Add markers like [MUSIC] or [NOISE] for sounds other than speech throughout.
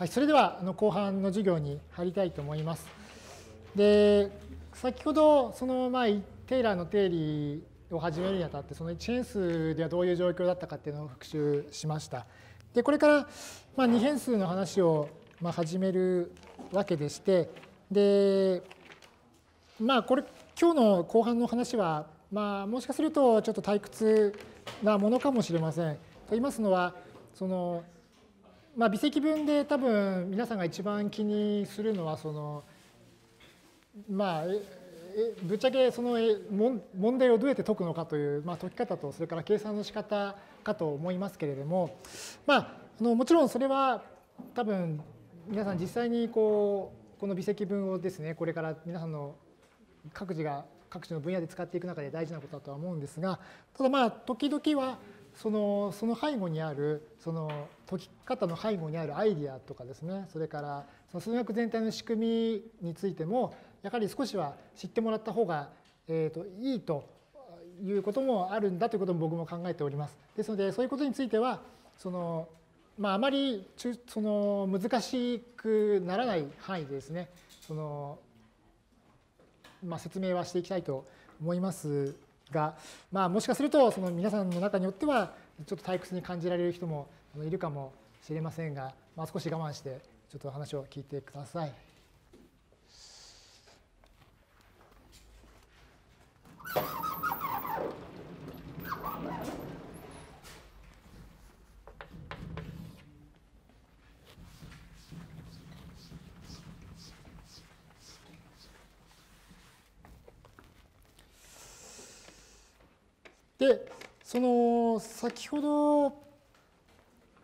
はい、それではあの後半の授業に入りたいと思います。で、先ほどそのまあテイラーの定理を始めるにあたってその1変数ではどういう状況だったかっていうのを復習しました。で、これからまあ2変数の話をまあ始めるわけでして、で、まあこれ今日の後半の話はまあもしかするとちょっと退屈なものかもしれません。と言いますのはそのまあ、微積分で多分皆さんが一番気にするのはそのまあぶっちゃけその問題をどうやって解くのかという、まあ、解き方とそれから計算の仕方かと思いますけれども、まあ、あのもちろんそれは多分皆さん実際にこうこの微積分をですねこれから皆さんの各自が各地の分野で使っていく中で大事なことだとは思うんですがただまあ時々はそのその背後にあるその解き方の背後にあるアイディアとかですねそれからその数学全体の仕組みについてもやはり少しは知ってもらった方が、えー、といいということもあるんだということも僕も考えております。ですのでそういうことについてはそのまあ、あまりその難しくならない範囲でですねその、まあ、説明はしていきたいと思いますが、まあ、もしかするとその皆さんの中によってはちょっと退屈に感じられる人もいるかもしれませんが、まあ、少し我慢してちょっと話を聞いてください。で、その先ほど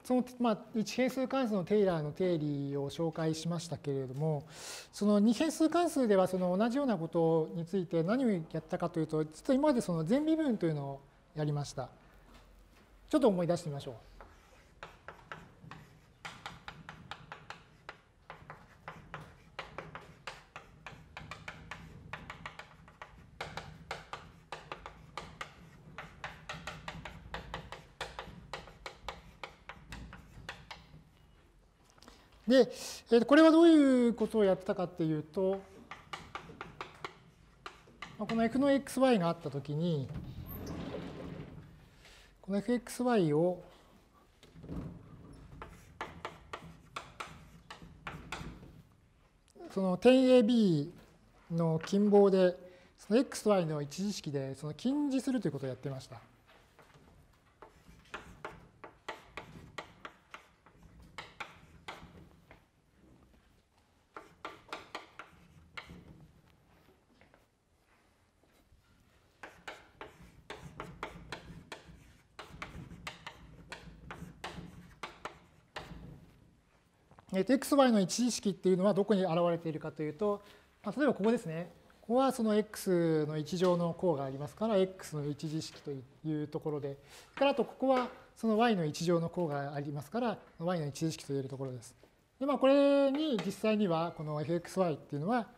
そのまあ、1変数関数のテイラーの定理を紹介しましたけれども、その2変数関数ではその同じようなことについて何をやったかというと、実は今までその全微分というのをやりました。ちょっと思い出してみましょう。で、えこれはどういうことをやってたかっていうと、この f の xy があったときに、この fxy をその点 AB の近傍で、その x と y の一次式でその近似するということをやってました。Xy の一次式っていうのはどこに現れているかというと、ま、例えばここですね。ここはその x の一乗の項がありますから、x の一次式というところで、それからあとここはその y の一乗の項がありますから、y の一次式と言えるところです。で、まあ、これに実際にはこの fxy っていうのは、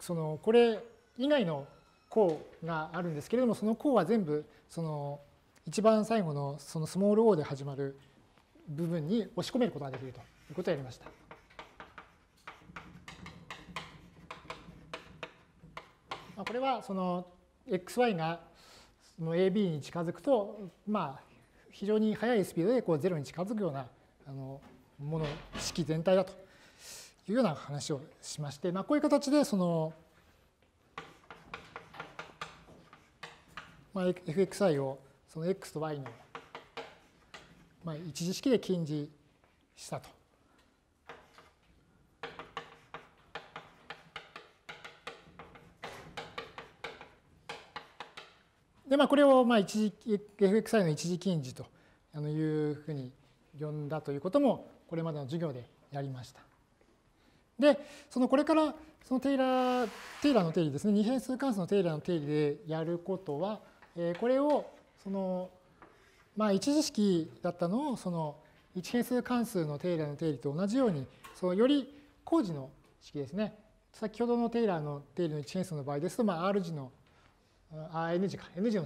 そのこれ以外の項があるんですけれども、その項は全部その一番最後のそのスモール o で始まる部分に押し込めることができると。いうことをやりました。まあこれはその xy がその AB に近づくと、まあ、非常に速いスピードでこう0に近づくようなあのもの式全体だというような話をしまして、まあ、こういう形でその、まあ、fxi をその x と y の、まあ、一次式で近似したとで、まあ、これをまあ一時 FXI の一時近似というふうに呼んだということもこれまでの授業でやりました。で、そのこれからそのテイラー、テイラーの定理ですね、二変数関数のテイラーの定理でやることは、えこれをその、まあ、一次式だったのをその一変数関数のテイラーの定理と同じように、そのより工事の式ですね、先ほどのテイラーの定理の一変数の場合ですと、まあ、R 字のあ N 字か N 字の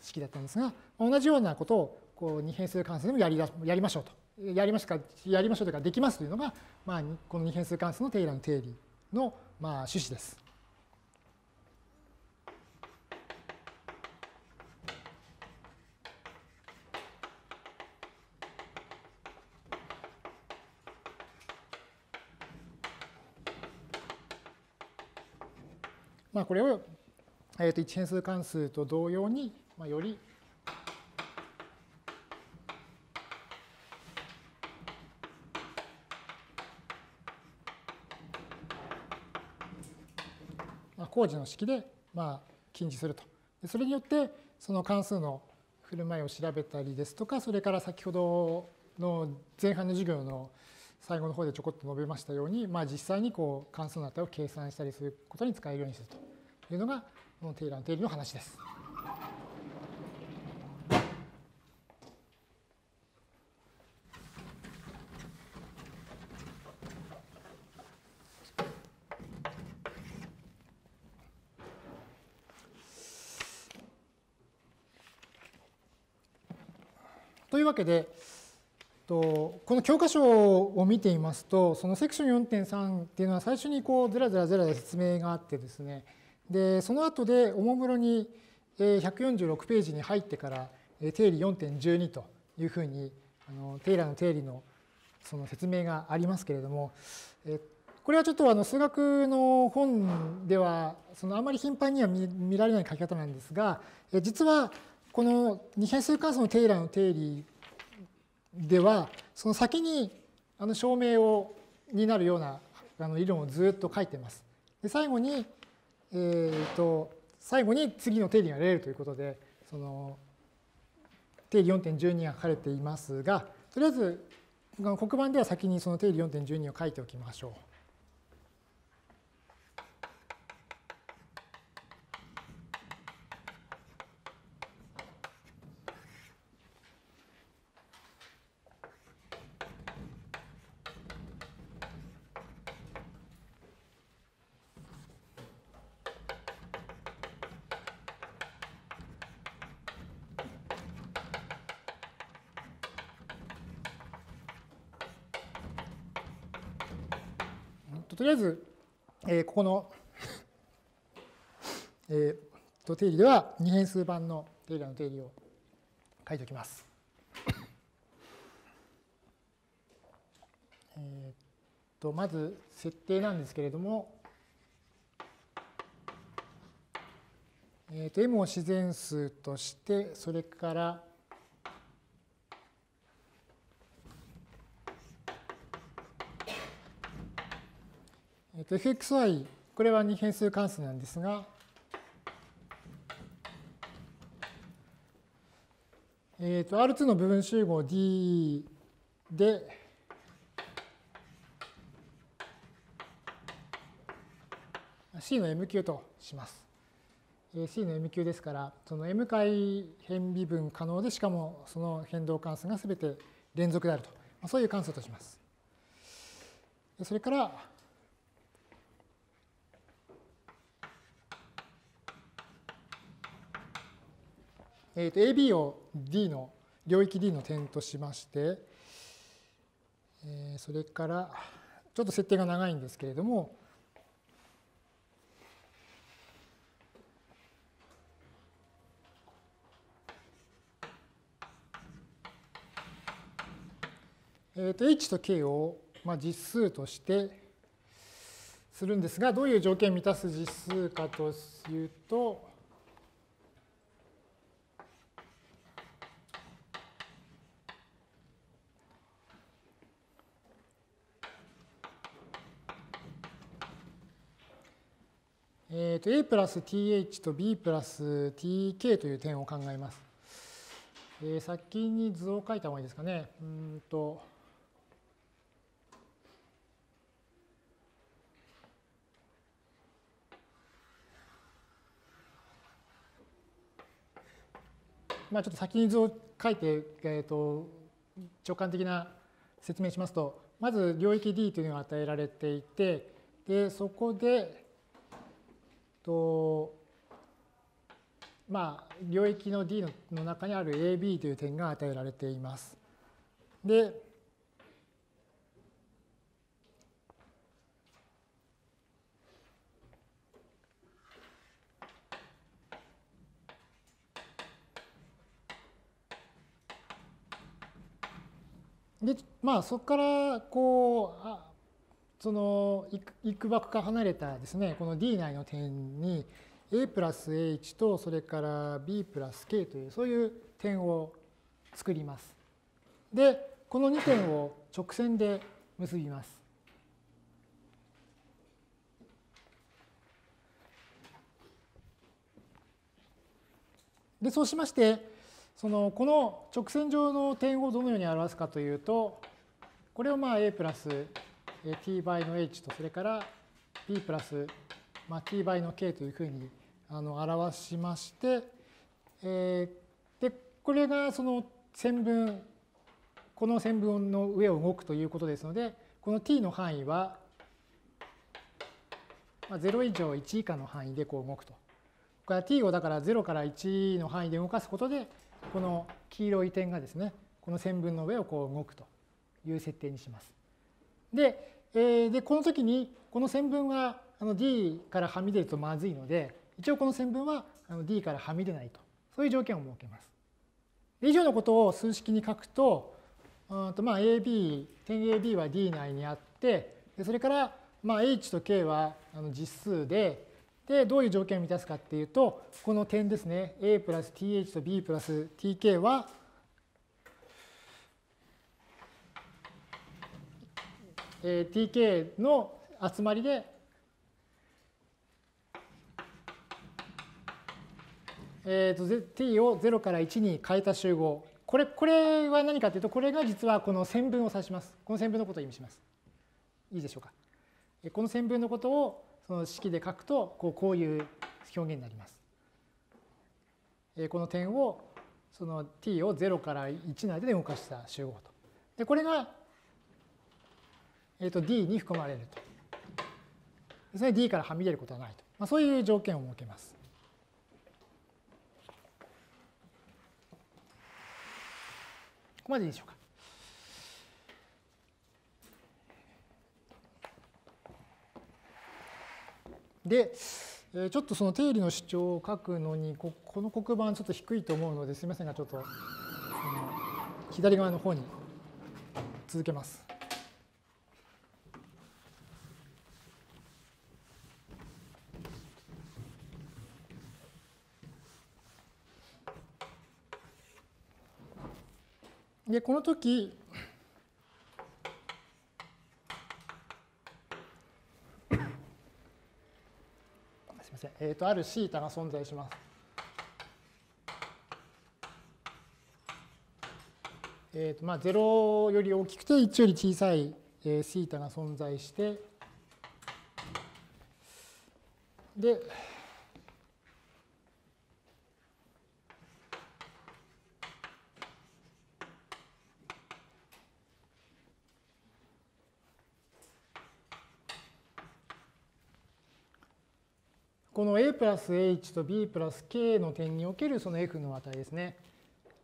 式だったんですが同じようなことをこう二変数関数でもやりだやりましょうとやりましたか、やりましょうというか、できますというのが、まあ、この二変数関数のテイラーの定理の、まあ、趣旨です。まあ、これを、えー、と一変数関数と同様に、まあ、より工事の式でまあ禁じすると。それによってその関数の振る舞いを調べたりですとかそれから先ほどの前半の授業の最後の方でちょこっと述べましたように、まあ、実際にこう関数の値を計算したりすることに使えるようにするというのがこのテイラーの定理の話です。というわけで、とこの教科書を見ていますと、そのセクション4.3っていうのは最初にこうずらずらずらで説明があってですね、で、その後でおもむろに146ページに入ってから定理4.12というふうにあのテイラーの定理のその説明がありますけれども、これはちょっとあの数学の本ではそのあまり頻繁には見られない書き方なんですが、実はこの二変数関数のテイラーの定理では、その先にあの証明をになるようなあの理論をずっと書いてます。で最後に、えーと、最後に次の定理が出るということで、その定理4.12が書かれていますが、とりあえず黒板では先にその定理4.12を書いておきましょう。りあえず、えー、ここの、えー、と定理では二変数版のテイラーの定理を書いておきます。えー、とまず設定なんですけれども、えー、と m を自然数としてそれからえっと、fxy、これは二変数関数なんですが、えっと、R2 の部分集合 D で、C の M 級とします。C の M 級ですから、その M 回変微分可能で、しかもその変動関数がすべて連続であると。そういう関数とします。それから、えー、と AB を D の領域 D の点としまして、えー、それからちょっと設定が長いんですけれども、えー、と H と K をまあ実数としてするんですが、どういう条件を満たす実数かというと、えと A プラス TH と B プラス TK という点を考えます。えー、先に図を書いた方がいいですかね。うんとまあ、ちょっと先に図を書いて、えー、と直感的な説明しますと、まず領域 D というのが与えられていて、でそこで、とまあ、領域の D の中にある AB という点が与えられています。で、でまあ、そこからこうあそのいくばくか離れたですねこの D 内の点に A プラス H とそれから B プラス K というそういう点を作ります。でこの2点を直線で結びます。でそうしましてそのこの直線上の点をどのように表すかというとこれをまあ a プラス t 倍の h とそれから b プラスまあ t 倍の k というふうにあの表しまして、えー、でこれがその線分この線分の上を動くということですのでこの t の範囲は0以上1以下の範囲でこう動くと。これは t をだから0から1の範囲で動かすことでこの黄色い点がですねこの線分の上をこう動くという設定にします。で、えー、でこの時にこの線分はあの D からはみ出るとまずいので一応この線分はあの D からはみ出ないとそういう条件を設けます。以上のことを数式に書くとうんとまあ AB 点 AB は D 内にあってでそれからまあ H と K はあの実数でで、どういう条件を満たすかっていうと、この点ですね、a プラス th と b プラス tk は、えー、tk の集まりで、えーと、t を0から1に変えた集合。これこれは何かというと、これが実はこの線分を指します。この線分のことを意味します。いいでしょうか？この線分のことをその式で書くとこうこういう表現になります。この点をその t を0から1内で動かした集合と。でこれが、えー、と d に含まれると。それ d からはみ出ることはないと。まあ、そういう条件を設けます。ここまででしょうか。で、えちょっとその定理の主張を書くのにここの黒板ちょっと低いと思うのですみませんがちょっと左側の方に続けます。でこの時せん。えー、とあるシータが存在します。えーとまあ、0より大きくて1より小さい、えー、シータが存在してでこの a プラス h と b プラス k の点におけるその f の値ですね。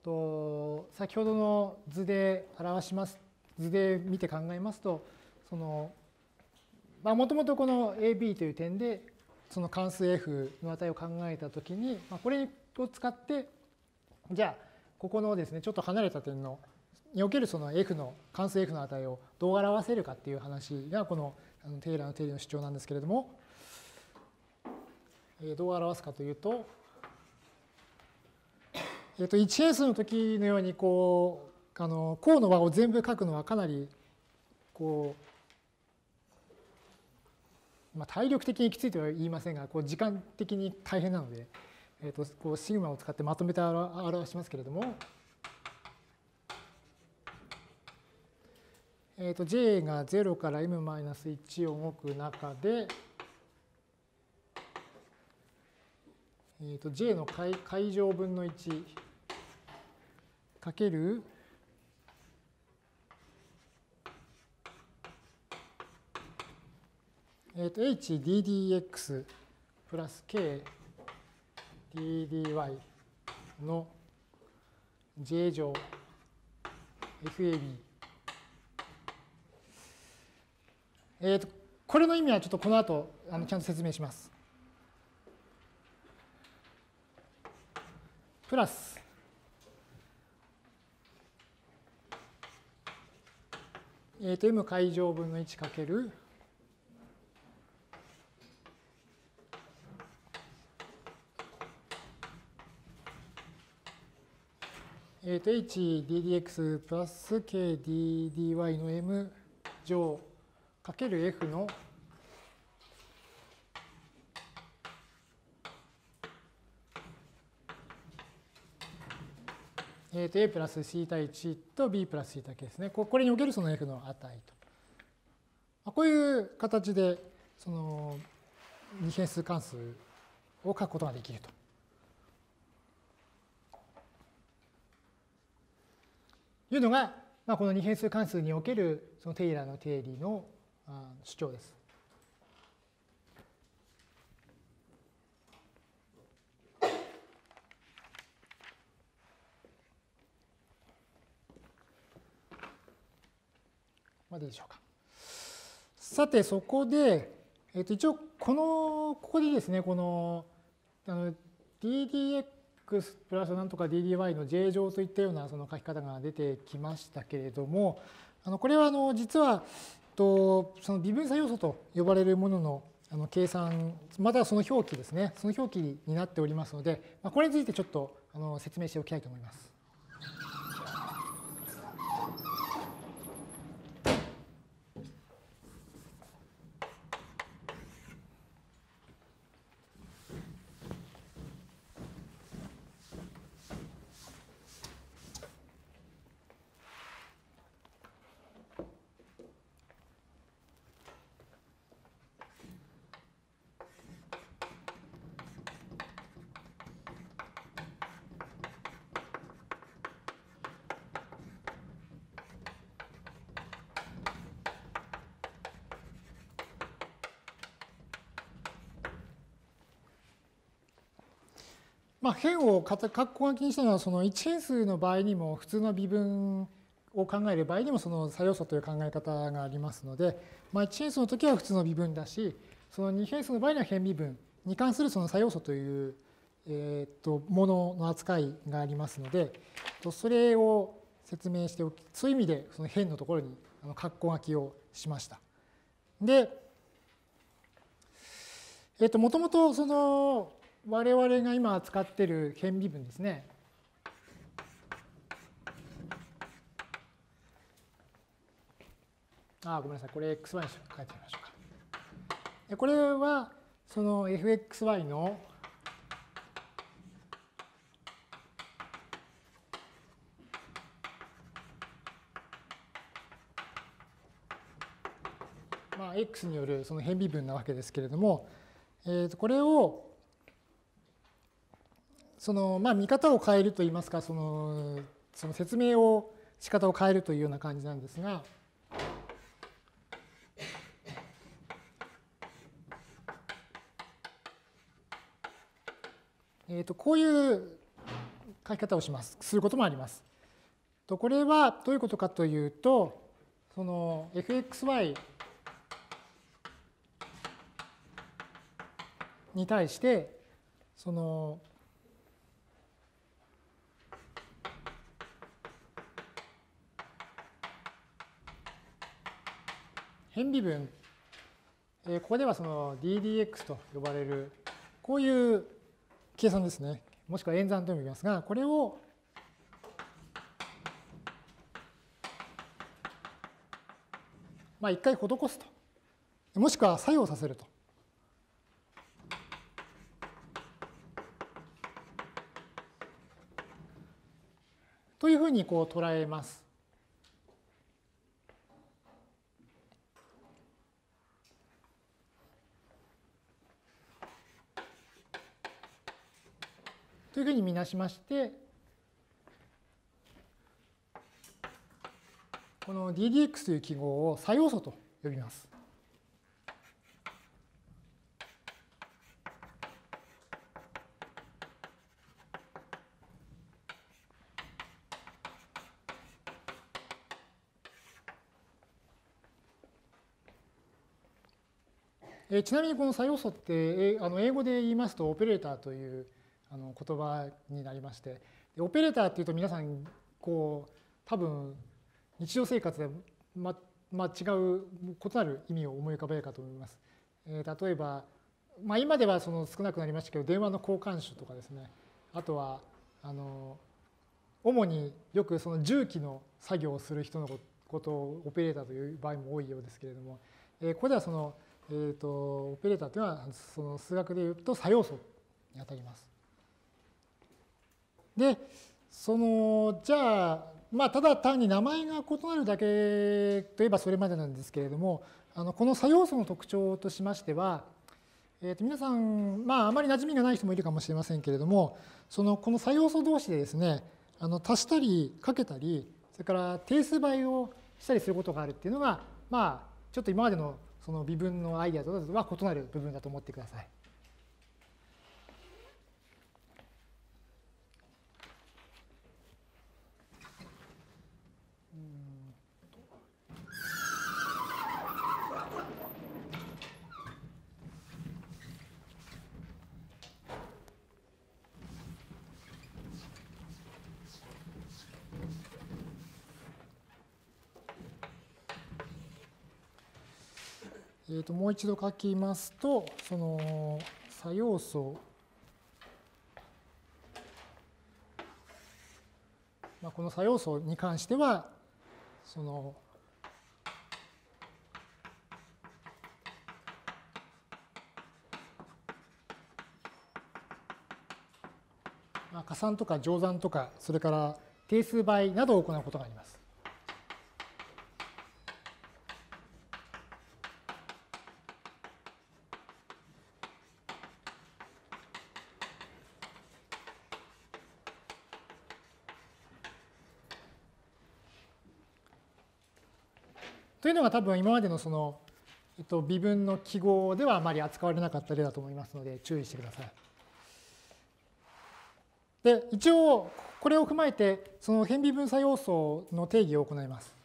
と先ほどの図で表します、図で見て考えますと、その、まあ、もともとこの AB という点で、その関数 f の値を考えたときに、まあ、これを使って、じゃあ、ここのですね、ちょっと離れた点の、におけるその f の、関数 f の値をどう表せるかっていう話が、このテイラーの定理の主張なんですけれども、どう表すかというと、えっと、1変数の時のようにこうあの項の和を全部書くのはかなりこう、まあ、体力的にきついとは言いませんがこう時間的に大変なので、えっと、こうシグマを使ってまとめて表しますけれども、えっと、j が0から m-1 を動く中でえー、と j の解乗分の1かけるえー、と hddx プラス k ddy の j 乗 fab えー、とこれの意味はちょっとこの後あのちゃんと説明します。プラス。えー、と m 解乗分の1かける。え、と hddx プラス kddy の m 乗かける f のえー、と a プラス θ 1と b プラス θ k ですね。これにおけるその f の値と。こういう形でその二変数関数を書くことができると。いうのが、まあ、この二変数関数におけるそのテイラーの定理の主張です。まででしょうか。さて、そこで、えっと、一応、この、ここでですね、この、あの、ddx プラスなんとか ddy の j 乗といったようなその書き方が出てきましたけれども、あのこれはあの実はとその微分差要素と呼ばれるもののあの計算、またはその表記ですね、その表記になっておりますので、まあ、これについてちょっとあの説明しておきたいと思います。まあ、辺を括弧書きにしたのはその1変数の場合にも普通の微分を考える場合にもその差要素という考え方がありますので、まあ、1変数の時は普通の微分だしその2変数の場合には変微分に関するその差要素という、えー、とものの扱いがありますのでそれを説明しておきそういう意味でその辺のところに括弧書きをしました。で、えっ、と、もともとその我々が今使っている変微分ですね。あ、ごめんなさい。これ xy に書いてみましょうか。これはその fxy のまあ、x によるその変微分なわけですけれども、えー、とこれをそのまあ見方を変えるといいますかそのその説明を仕方を変えるというような感じなんですが。えー、とこういう書き方をします。することもあります。とこれはどういうことかというと、その fxy に対して、その変微分、えここではその ddx と呼ばれる、こういう計算ですね。もしくは演算とも言いますが、これをまあ一回施すと。もしくは作用させると。というふうにこう捉えます。というふうに見なしまして、この ddx という記号を作用素と呼びます。えちなみにこの作用素ってあの英語で言いますとオペレーターというあの言葉になりましてでオペレーターっていうと皆さんこう多分日常生活で、ま、まあ、違う異なる意味を思い浮かべるかと思います。えー、例えば、まあ、今ではその少なくなりましたけど電話の交換手とかですねあとはあの主によくその重機の作業をする人のことをオペレーターという場合も多いようですけれども、えー、ここではその、えーと、オペレーターというのはその数学でいうと作用素にあたります。でそのじゃあまあただ単に名前が異なるだけといえばそれまでなんですけれどもあのこの作用素の特徴としましては、えー、と皆さんまああまり馴染みがない人もいるかもしれませんけれどもそのこの作用素同士でですねあの足したりかけたりそれから定数倍をしたりすることがあるっていうのがまあちょっと今までのその微分のアイデアとは異なる部分だと思ってください。えー、ともう一度書きますとその作用素まあ、この作用素に関してはそのまあ、加算とか乗算とかそれから定数倍などを行うことがあります。は多分今までのその、えっと、微分の記号ではあまり扱われなかった例だと思いますので注意してください。で一応これを踏まえてその変微分差要素の定義を行います。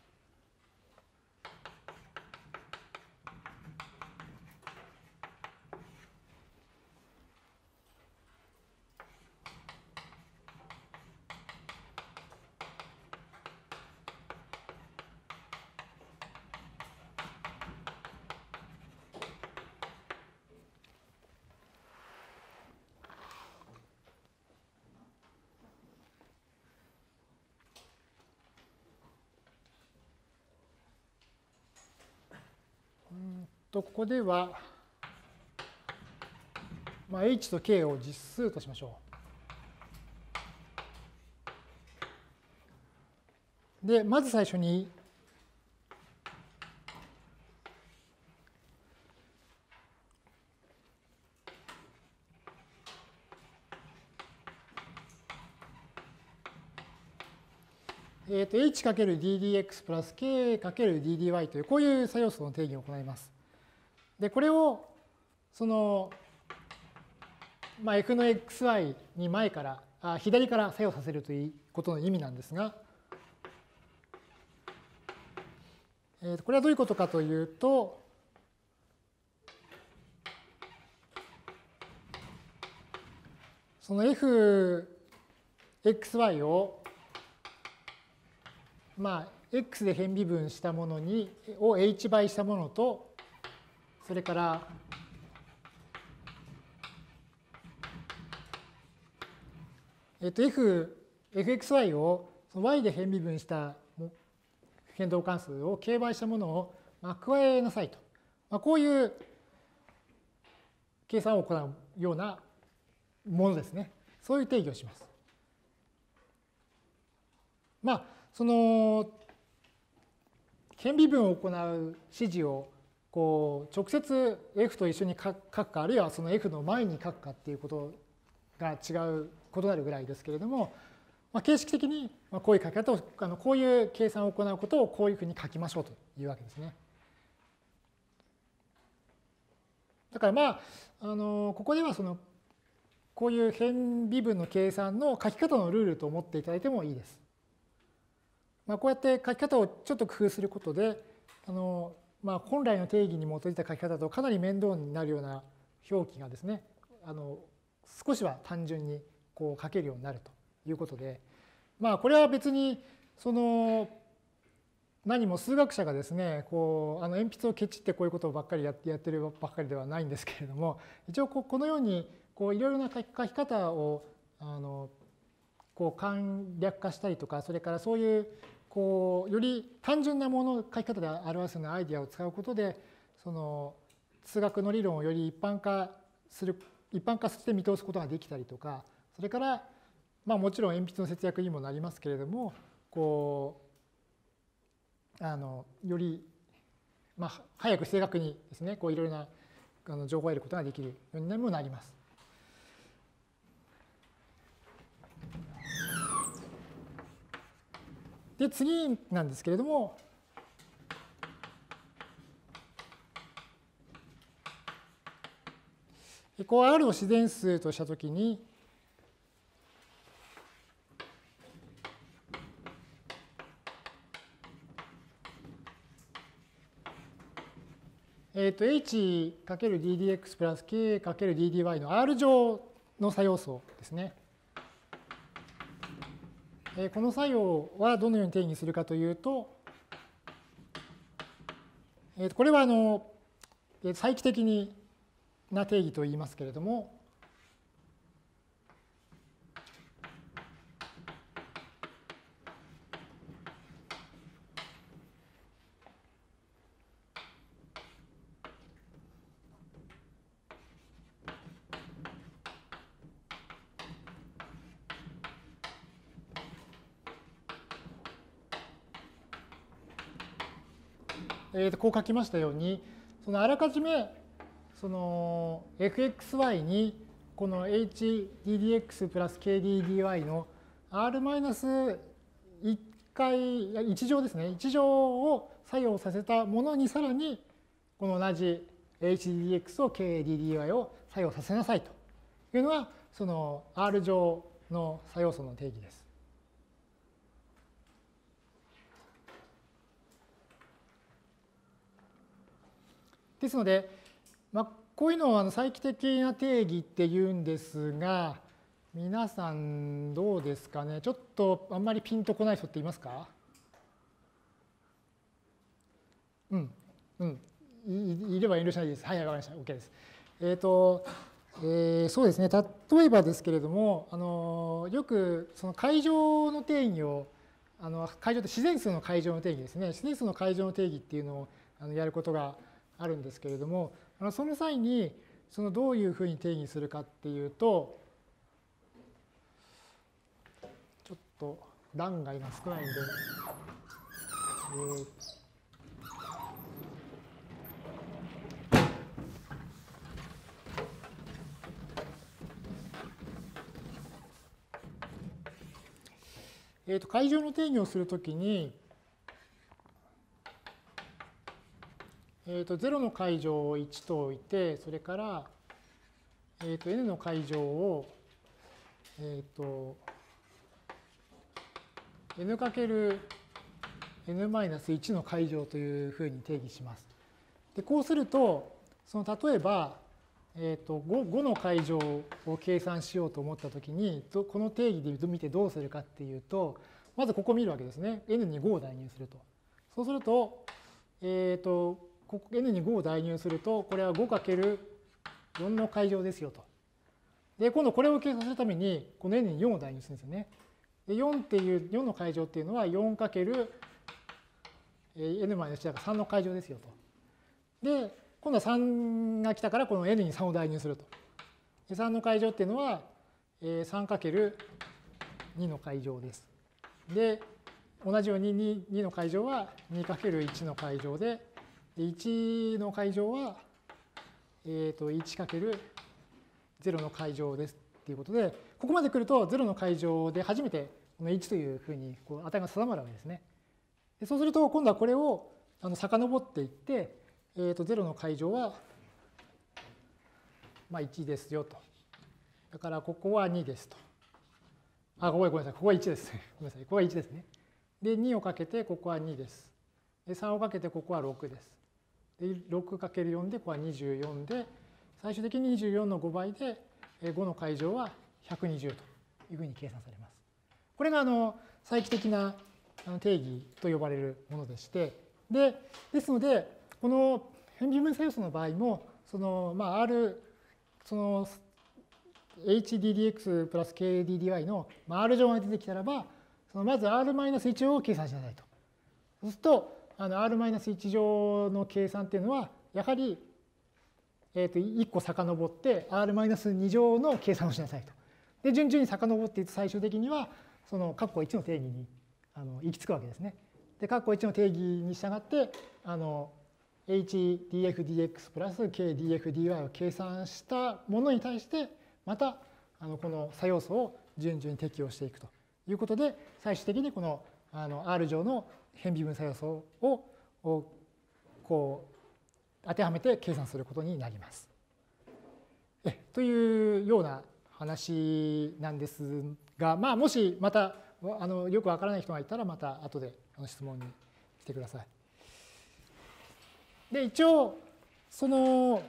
とここでは、まあ、h と k を実数としましょう。で、まず最初に、えー、と h×ddx プラス k×ddy というこういう作用素の定義を行います。で、これを、その、まあ、f の xy に前から、あ左から作用させるということの意味なんですが、えー、これはどういうことかというと、その fxy を、まあ、x で変微分したものに、を h 倍したものと、それから、えっと、f、fxy をその y で変微分した変動関数を計倍したものを、まあ、加えなさいと。まあ、こういう計算を行うようなものですね。そういう定義をします。まあ、その変微分を行う指示をこう直接 F と一緒に書くかあるいはその F の前に書くかっていうことが違う異なるぐらいですけれども、まあ、形式的にこういう書き方をあのこういう計算を行うことをこういうふうに書きましょうというわけですね。だからまああのここではそのこういう変微分の計算の書き方のルールと思っていただいてもいいです。まあ、こうやって書き方をちょっと工夫することであのまあ、本来の定義に基づいた書き方とかなり面倒になるような表記がですねあの少しは単純にこう書けるようになるということでまあこれは別にその何も数学者がですねこうあの鉛筆をケチってこういうことばっかりやってやってるばっかりではないんですけれども一応このようにこういろいろな書き方をあのこう簡略化したりとかそれからそういうこうより単純なものを書き方で表すようなアイディアを使うことでその数学の理論をより一般化する一般化して見通すことができたりとかそれからまあもちろん鉛筆の節約にもなりますけれどもこうあのよりまあ早く正確にですねこういろいろな情報を得ることができるようにもなります。で次なんですけれどもこう R を自然数としたときにえっ、ー、と h×ddx プラス k×ddy の R 乗の作用素ですね。この作用はどのように定義するかというと、これはあの再帰的な定義と言いますけれども、えー、とこう書きましたようにそのあらかじめその fxy にこの hddx プラス kddy の r-1 回1乗ですね1乗を作用させたものにさらにこの同じ hdx を kddy を作用させなさいというのはその R 乗の作用素の定義です。ですので、まあ、こういうのをあの再帰的な定義って言うんですが、皆さんどうですかね？ちょっとあんまりピンとこない人っていますか？うん、うん。いいれば遠慮しないです。はい、わかりました。OK です。えっ、ー、と、えー、そうですね。例えばですけれども、あのよくその会場の定義を、あの会場って自然数の会場の定義ですね。自然数の会場の定義っていうのをあのやることがあるんですけれどもあのその際にそのどういうふうに定義するかっていうとちょっと欄が少ないんで、えーえ、と会場の定義をするときに、えー、と0の解乗を1と置いて、それから、えー、と n の解乗を、えっ、ー、と、n かける n-1 の解乗というふうに定義します。でこうすると、その例えば、えー、と 5, 5の解乗を計算しようと思ったときに、この定義で見てどうするかっていうと、まずここ見るわけですね。n に5を代入すると。そうすると、えっ、ー、と、ここ n に5を代入すると、これは 5×4 の解乗ですよと。で、今度これを計算するために、この n に4を代入するんですよね。で、4っていう、4の解乗っていうのは 4× n-1 だから3の解乗ですよと。で、今度は3が来たからこの n に3を代入すると。で3の解乗っていうのは 3×2 の解乗です。で、同じように 2, 2の解乗は 2×1 の解乗で、1の解乗は、えー、と 1×0 の解乗ですっていうことで、ここまで来ると0の解乗で初めてこの1というふうにこう値が定まるわけですね。でそうすると今度はこれをあの遡っていって、えー、と0の解乗は、まあ、1ですよと。だからここは2ですと。あ、ごめんなさい。ここは1です。[LAUGHS] ごめんなさい。ここは1ですね。で、2をかけてここは2です。で、3をかけてここは6です。6×4 でここは24で最終的に24の5倍で5の解乗は120というふうに計算されます。これがあの再帰的な定義と呼ばれるものでして、でですので、この変微分差要素の場合も、そのまあ R、その HDDX プラス KDDY の R 乗が出てきたらば、そのまず R-1 を計算しなさいと。そうすると、あの R-1 乗の計算っていうのは、やはり、えー、と1個遡って R-2 乗の計算をしなさいと。で、順々に遡っていって最終的には、その括弧1の定義にあの行き着くわけですね。で、括弧1の定義に従って、あの HDFDX プラス KDFDY を計算したものに対して、またあのこの作用素を順々に適用していくということで、最終的にこのあの R 乗の変微分作用素をこう当てはめて計算することになります。えというような話なんですが、まあ、もしまたあのよくわからない人がいたらまた後で質問に来てください。で一応その、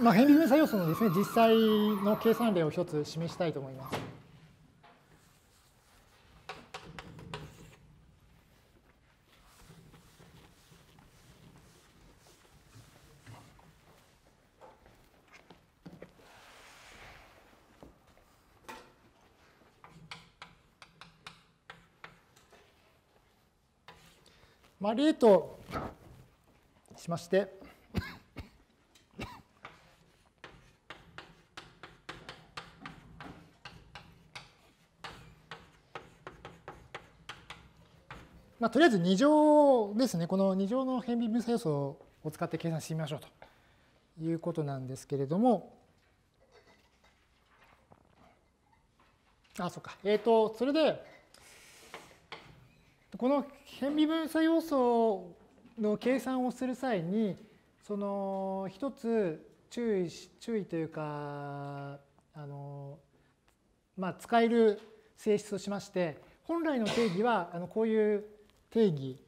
まあ、変微分作用素のですね実際の計算例を一つ示したいと思います。まあ、例としまして、まあ、とりあえず2乗ですね。この2乗の変微分差要素を使って計算してみましょうということなんですけれども、あ、そうか。えっ、ー、と、それで、この変微分差要素の計算をする際にその一つ注意注意というかあの、まあ、使える性質としまして本来の定義はあのこういう定義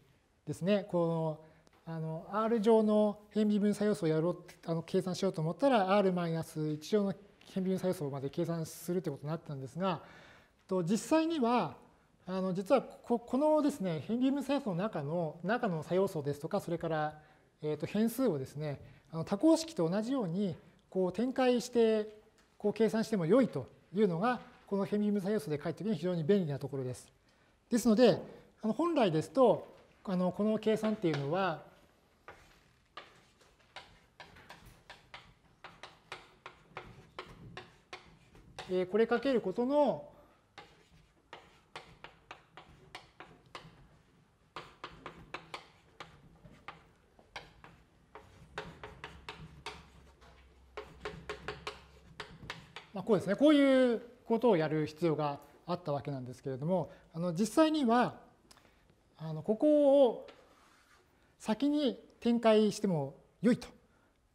ですね。このあの R 乗の変微分差要素をやろうあの計算しようと思ったら R-1 乗の変微分差要素まで計算するということになったんですがと実際にはあの実はここのですね変微分差要素の中の中の差要素ですとかそれから、えー、と変数をですねあの多項式と同じようにこう展開してこう計算しても良いというのがこの変微分差要素で書いてるに非常に便利なところです。ですのであの本来ですとあのこの計算っていうのはこれかけることのこうですね、こういうことをやる必要があったわけなんですけれども、あの実際には、あのここを先に展開しても良いと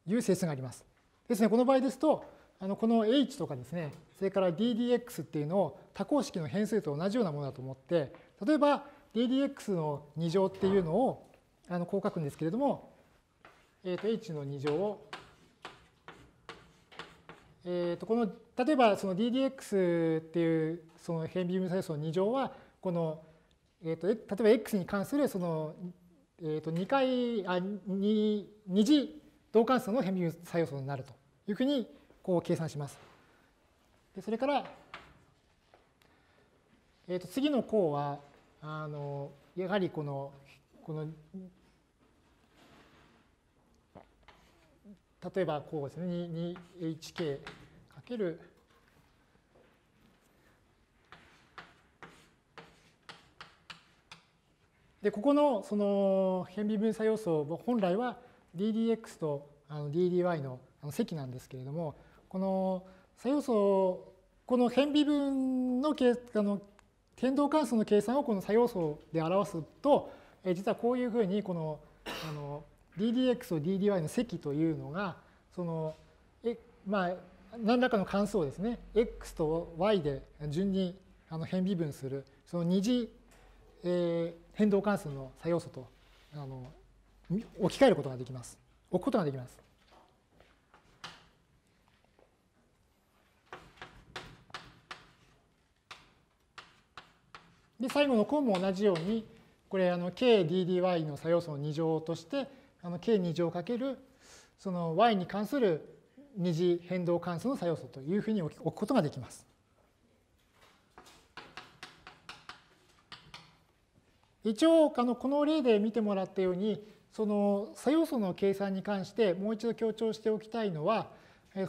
いう性質があります。ですね、この場合ですと、あのこの h とかですね、それから ddx っていうのを多項式の変数と同じようなものだと思って、例えば ddx の2乗っていうのをあのこう書くんですけれども、えー、と h の2乗をえー、とこの例えばその ddx っていうその変微分差要素の2乗はこの、えー、と例えば x に関するその、えー、と2回あ 2, 二次同関数の変微分差要素になるというふうにこう計算します。でそれから、えー、と次の項はあのやはりこのこの例えばこうですね 2hk ける。でここのその変微分差要素本来は ddx と ddy の積なんですけれどもこの差要素この変微分のあの変動関数の計算をこの差要素で表すと実はこういうふうにこのあの ddx と ddy の積というのがそのえまあ何らかの関数をですね x と y で順にあの変微分するその二次、えー、変動関数の作用素とあの置き換えることができます。置くことができます。で最後の項も同じようにこれあの kddy の作用素の2乗としてあの k2 乗かけるその y に関する二次変動関数の作用素というふうに置くことができます。一応あのこの例で見てもらったようにその作用素の計算に関してもう一度強調しておきたいのは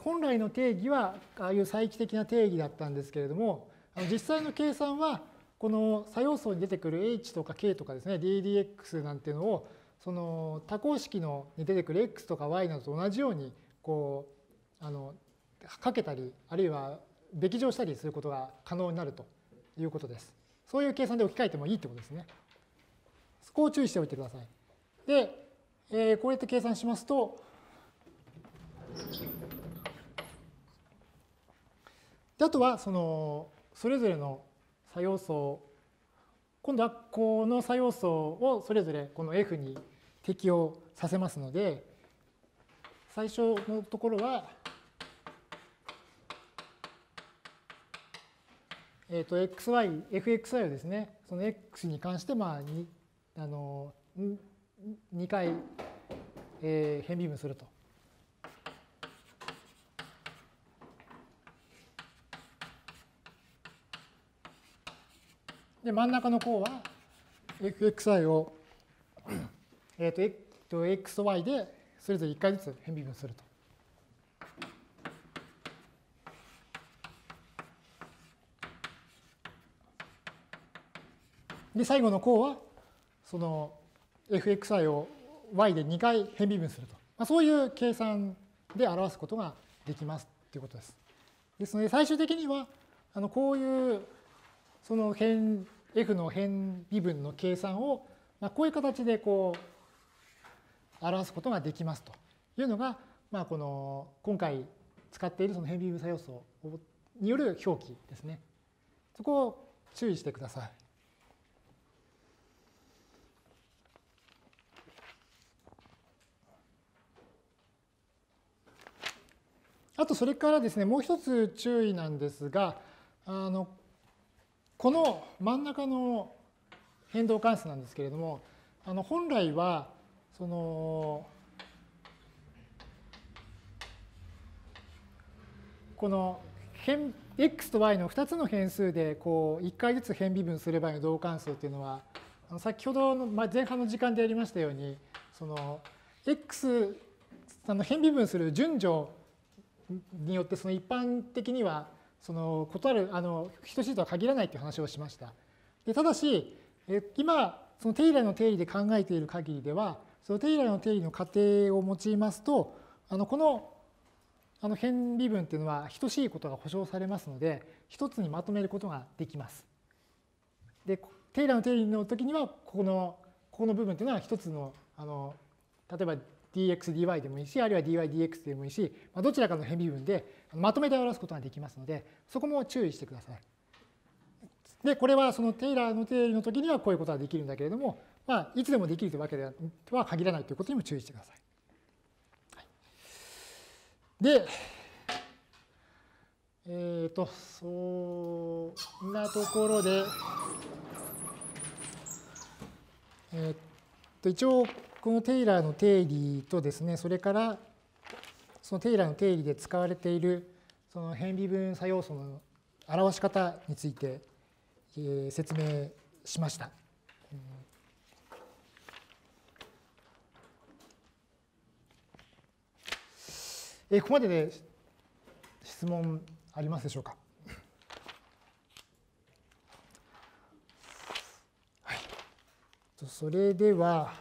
本来の定義はああいう再帰的な定義だったんですけれども実際の計算はこの作用素に出てくる h とか k とかですね ddx なんていうのをその多項式のに出てくる x とか y などと同じようにこうあのかけたりあるいはべき乗したりすることが可能になるということです。そういう計算で置き換えてもいいってことですね。そこを注意しておいてください。で、えー、こうやって計算しますと、であとはそのそれぞれの作用素今度はこの作用素をそれぞれこの F に適用させますので最初のところはえっ、と xy、fxy をですね、その x に関してまああの2回、えー、変微分すると。で、真ん中の項は fxi を、えーと、xy でそれぞれ1回ずつ変微分すると。で、最後の項は、その fxi を y で2回変微分すると。まあ、そういう計算で表すことができますということです。ですので、最終的には、あのこういうその変 f の変微分の計算を、まあ、こういう形でこう表すことができますというのが、まあ、この今回使っているその変微分作用素による表記ですね。そこを注意してください。あとそれからですねもう一つ注意なんですがあのこの真ん中の変動関数なんですけれども、あの本来は、その、この変 x と y の2つの変数でこう1回ずつ変微分する場合の同関数っていうのは先ほどの前半の時間でやりましたようにその x あの変微分する順序によってその一般的にはその異なるあの等しいとは限らないという話をしました。でただし今そのテイラーの定理で考えている限りではそのテイラーの定理の仮定を用いますとあのこのあの変微分っていうのは等しいことが保証されますので一つにまとめることができます。でテイラーの定理の時にはここのここの部分っていうのは一つのあの例えば dx、dy でもいいし、あるいは dy、dx でもいいし、まあ、どちらかの変微分でまとめて表すことができますので、そこも注意してください。で、これはそのテイラーの定理の時にはこういうことができるんだけれども、まあ、いつでもできるというわけでは限らないということにも注意してください。はい、で、えっ、ー、と、そんなところで、えっ、と、一応、このテイラーの定理とですね、それからそのテイラーの定理で使われているその変微分作用素の表し方について、え説明しました。えここまでで質問ありますでしょうか？はい、それでは。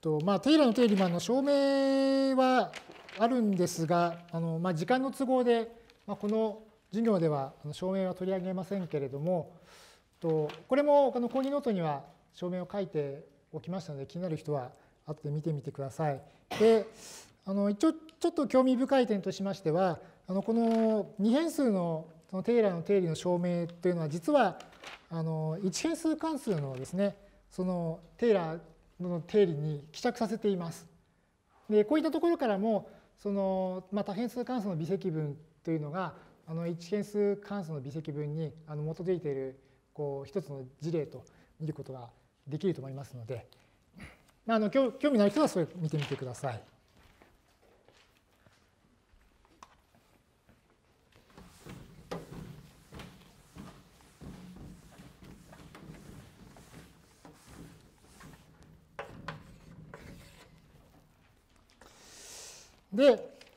とまあ、テイラーの定理もあの証明はあるんですが、あのまあ、時間の都合で、まあ、この授業では証明は取り上げませんけれども、とこれもあの講義ノートには証明を書いておきましたので、気になる人は後で見てみてください。で、あの一応ちょっと興味深い点としましては、あのこの2変数のそのテイラーの定理の証明というのは、実はあの1変数関数のですね、そのテイラーの定理に帰着させています。でこういったところからもその、まあ、多変数関数の微積分というのがあの1変数関数の微積分にあの基づいているこう一つの事例と見ることができると思いますので、あの興味のある人はそれ見てみてください。で、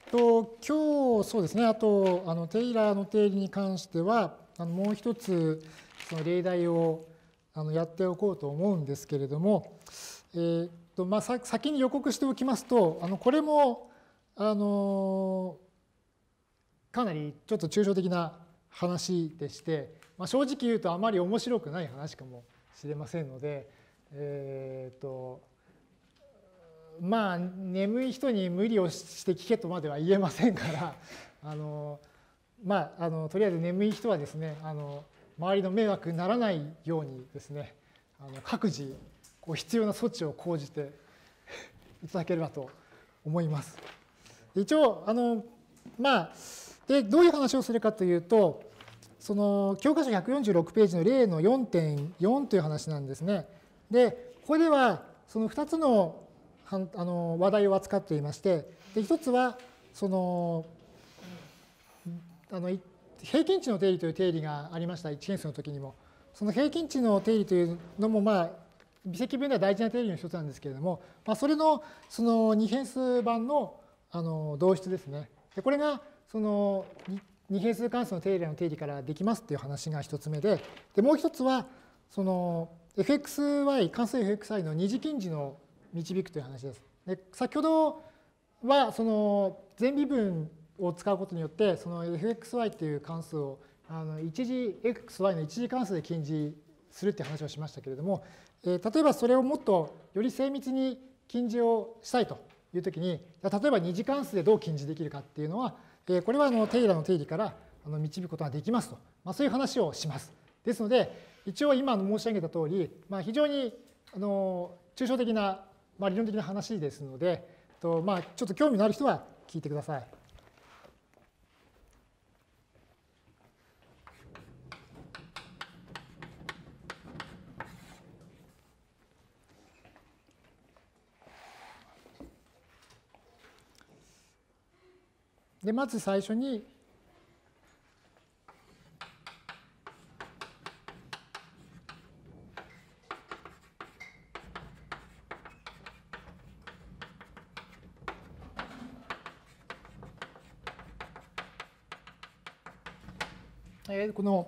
と今日そうですね、あとあのテイラーの定理に関しては、あのもう一つその例題をあのやっておこうと思うんですけれども、えーとまあ、先に予告しておきますと、あのこれもあのかなりちょっと抽象的な話でして、まあ、正直言うとあまり面白くない話かもしれませんので、えーとまあ眠い人に無理をして聞けとまでは言えませんからあのまああのとりあえず眠い人はですねあの周りの迷惑にならないようにですねあの各自こう必要な措置を講じて [LAUGHS] いただければと思います。一応あのまあでどういう話をするかというとその教科書146ページの例の4.4という話なんですね。でここではその2つのあの話題を扱っていましてで一つはそのあの平均値の定理という定理がありました1変数の時にもその平均値の定理というのもまあ微積分では大事な定理の一つなんですけれども、まあ、それのその2変数版のあの導出ですねでこれがその2変数関数の定理の定理からできますっていう話が一つ目ででもう一つはその fxy 関数 fxy の二次近似の導くという話です。で先ほどはその全微分を使うことによってその fxy っていう関数をあの一次 xy の一次関数で近似するって話をしましたけれども、えー、例えばそれをもっとより精密に近似をしたいというときに例えば二次関数でどう近似できるかっていうのは、えー、これはあのテイラーの定理からあの導くことができますと、まあ、そういう話をします。ですので一応今申し上げた通り、まあ、非常にあの抽象的なまあ、理論的な話ですので、とまあ、ちょっと興味のある人は聞いてください。でまず最初にこの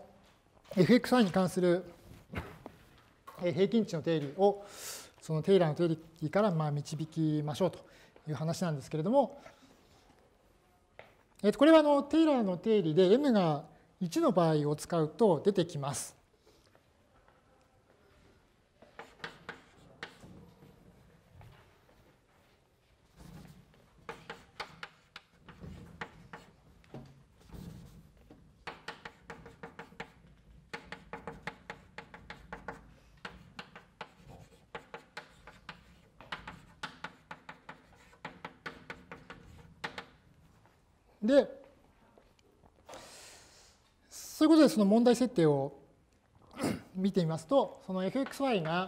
fxi に関する平均値の定理をそのテイラーの定理からまあ導きましょうという話なんですけれども、これはのテイラーの定理で m が1の場合を使うと出てきます。その問題設定を見てみますと、[COUGHS] その fxy が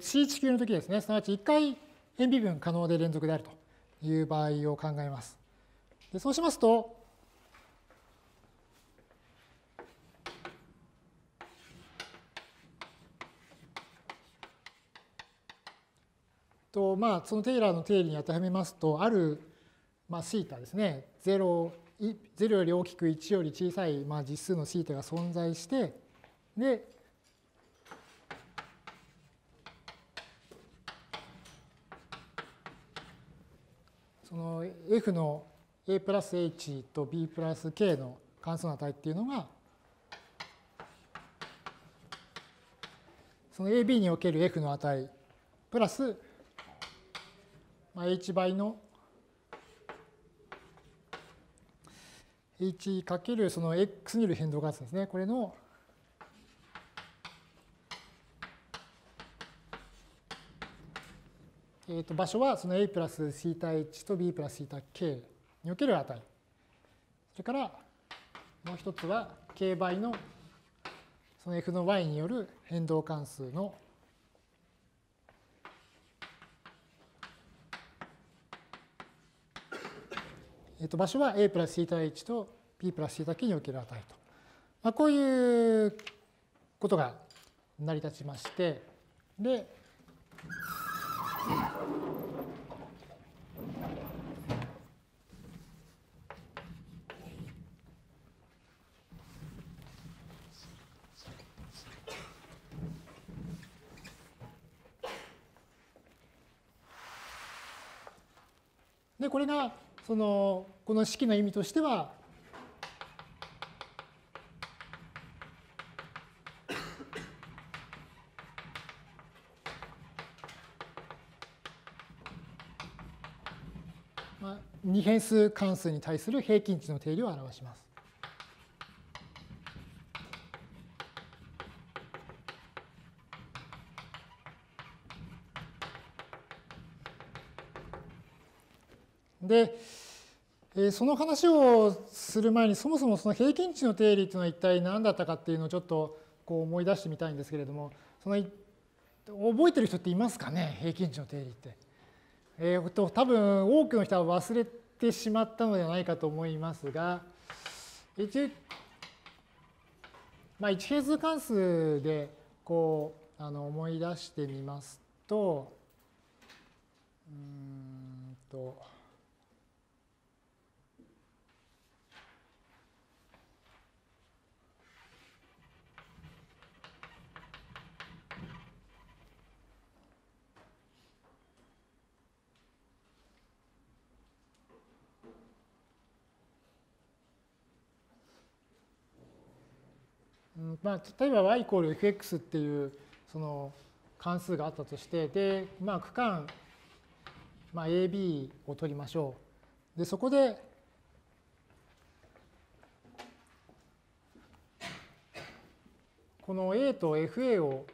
C 地球の時ですね、すなわち1回変微分可能で連続であるという場合を考えます。でそうしますと、まあ、そのテイラーの定理に当てはめますと、ある、まあ、シータですね、0, 0より大きく1より小さい、まあ、実数のシータが存在して、で、その f の a プラス h と b プラス k の関数の値っていうのが、その AB における f の値プラスまあ、h 倍の h かけるその x による変動関数ですね。これのえー、と場所はその a プラス θ1 と b プラス θk における値。それからもう一つは k 倍のその f の y による変動関数のえー、と場所は a プラス θ1 と b プラス θk における値と。まあ、こういうことが成り立ちまして、で、でこれがそのこの式の意味としては二変数関数に対する平均値の定理を表します。で、その話をする前にそもそもその平均値の定理というのは一体何だったかっていうのをちょっとこう思い出してみたいんですけれどもその覚えてる人っていますかね？平均値の定理って。えー、と多分多くの人は忘れてしまったのではないかと思いますが一,、まあ、一変数関数でこうあの思い出してみますとうーんとまあ、例えば y イコール fx っていうその関数があったとしてで、まあ、区間、まあ、AB を取りましょう。でそこでこの A と FA を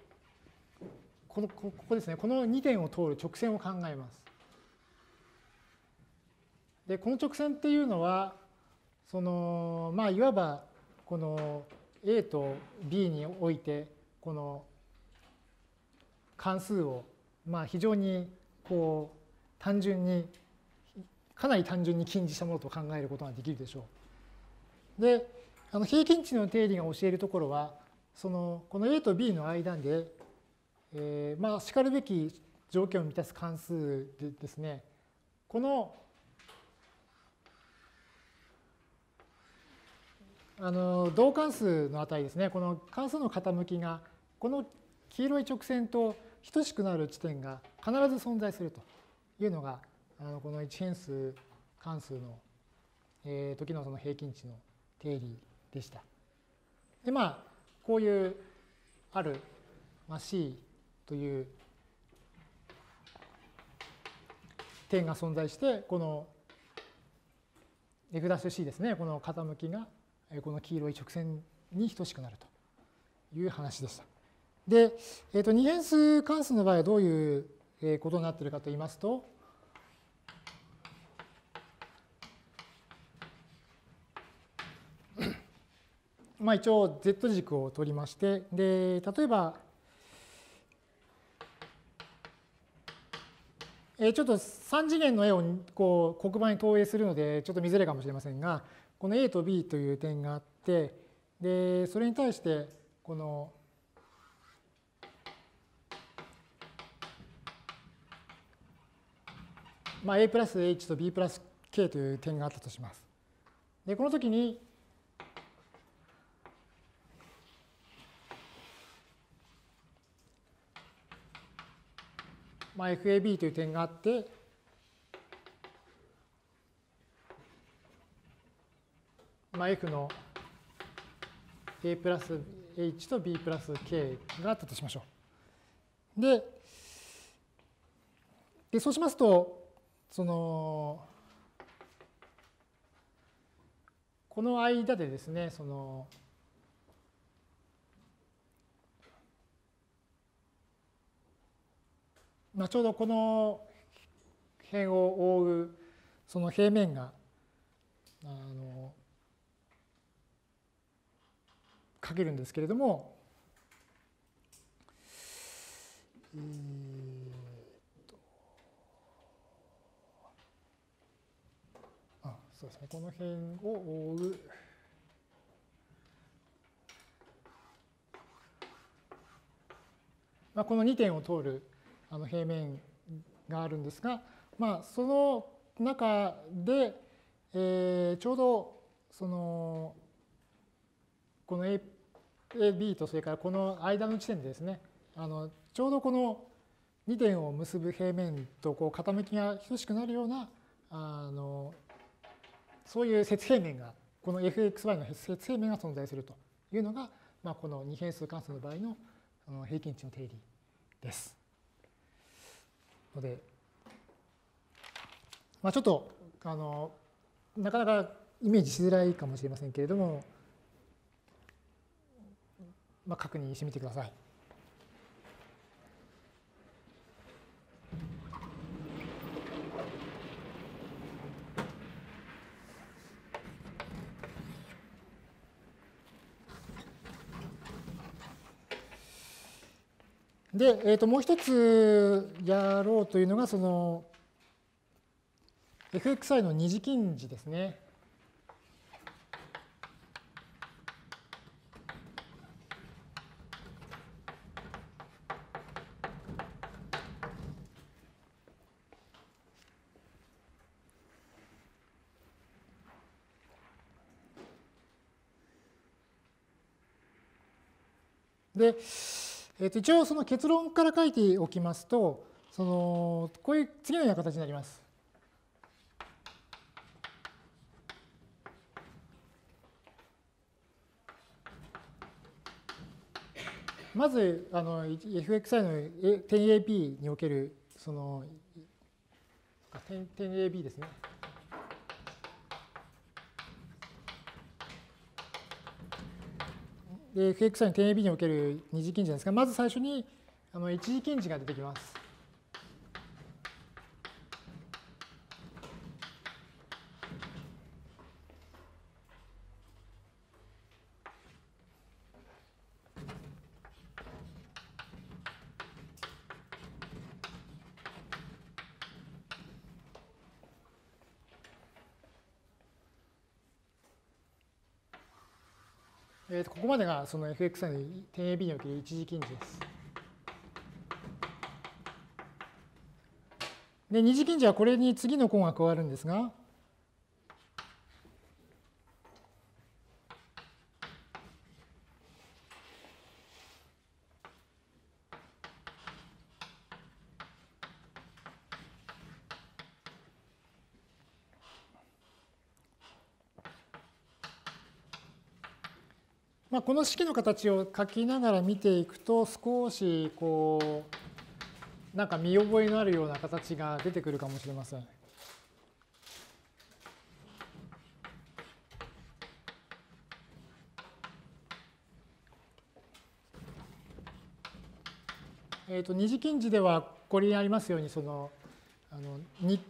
このここですねこの2点を通る直線を考えます。でこの直線っていうのはそのまあいわばこの A と B においてこの関数をまあ非常にこう単純にかなり単純に近似したものと考えることができるでしょう。であの平均値の定理が教えるところはそのこの A と B の間で、え、まあしかるべき条件を満たす関数でですねこのあの同関数の値ですねこの関数の傾きがこの黄色い直線と等しくなる地点が必ず存在するというのがあのこの一変数関数の、えー、時のその平均値の定理でした。でまあこういうある、まあ、C という点が存在してこの F'(C) ですねこの傾きがこの黄色い直線に等しくなるという話でした。で、えー、と二変数関数の場合はどういうことになっているかといいますと、まあ一応 z 軸を取りまして、で、例えば、えちょっと3次元の絵をこう黒板に投影するのでちょっと見づらいかもしれませんが、この A と B という点があって、で、それに対して、この、まあ、A プラス H と B プラス K という点があったとします。で、この時に、まあ、FAB という点があって、まあ、F の A プラス H と B プラス K があったとしましょう。で、でそうしますと、その、この間でですね、その、まあ、ちょうどこの辺を覆うその平面があの書けるんですけれども、えー、あそうですね。この辺を覆う。まあ、この2点を通るあの平面があるんですが、まあ、その中で、えー、ちょうどそのこの A AB とそれからこの間の地点でですねあのちょうどこの2点を結ぶ平面とこう傾きが等しくなるようなあのそういう接平面がこの fxy の接平面が存在するというのが、まあ、この二変数関数の場合の平均値の定理です。ので、まあ、ちょっとあのなかなかイメージしづらいかもしれませんけれども、まあ、確認してみてください。で、えー、ともう一つやろうというのが、その fxi の二次近似ですね。で、えー、と一応その結論から書いておきますと、そのこういう次のような形になります。まずあの fxi の点 AP におけるその点点 AB ですね。で、FX 債の点 AB における二次近似なんですが、まず最初にあの一次近似が出てきます。ここまでがその fxi の点 AB における一次近似です。で、二次近似はこれに次の項が加わるんですが、この式の形を書きながら見ていくと少しこうなんか見覚えのあるような形が出てくるかもしれません。えー、と二次近似ではこれにありますようにそのあの 2,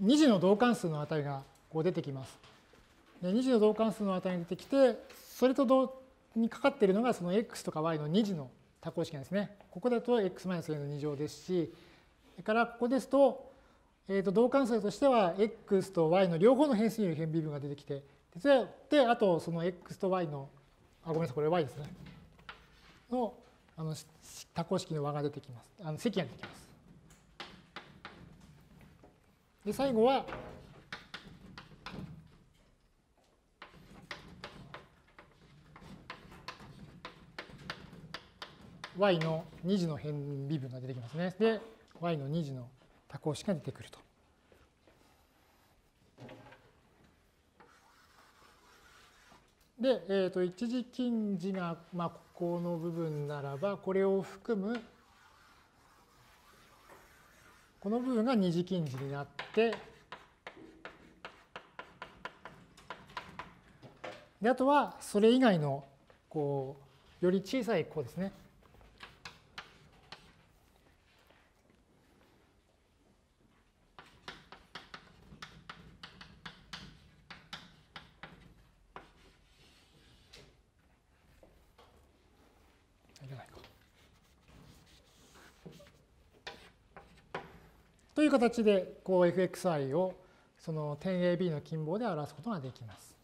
2次の同関数の値がこう出てきます。で2次の同関数の値が出てきてそれと同にかかっているのがその x とか y の2次の多項式なんですね。ここだと x-a の2乗ですし、それからここですと、えー、と同関数としては x と y の両方の変数による変微分が出てきて、で、あとその x と y の、あ、ごめんなさい、これ y ですね。のあの多項式の和が出てきます。あの積が出てきます。で、最後は、y の2次の変微分が出てきますね。で、y の2次の多項式が出てくると。で、えー、と一次近似が、まあ、ここの部分ならば、これを含む、この部分が二次近似になって、であとはそれ以外のこうより小さい項ですね。という形でこう fxi をその点 AB の近傍で表すことができます。